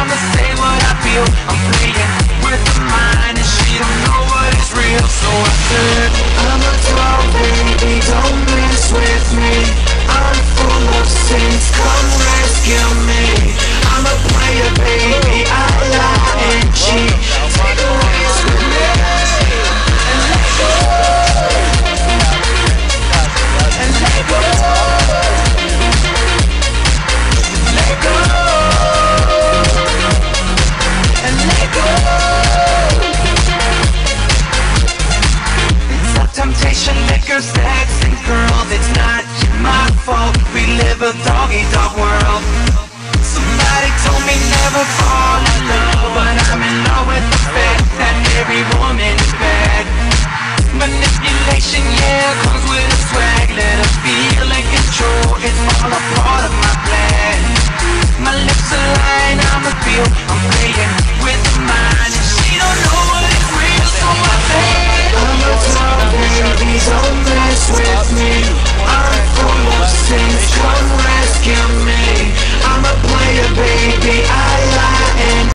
I'ma say what I feel. I'm playing with the mind. Sex. And girls—it's not my fault. We live a doggy dog world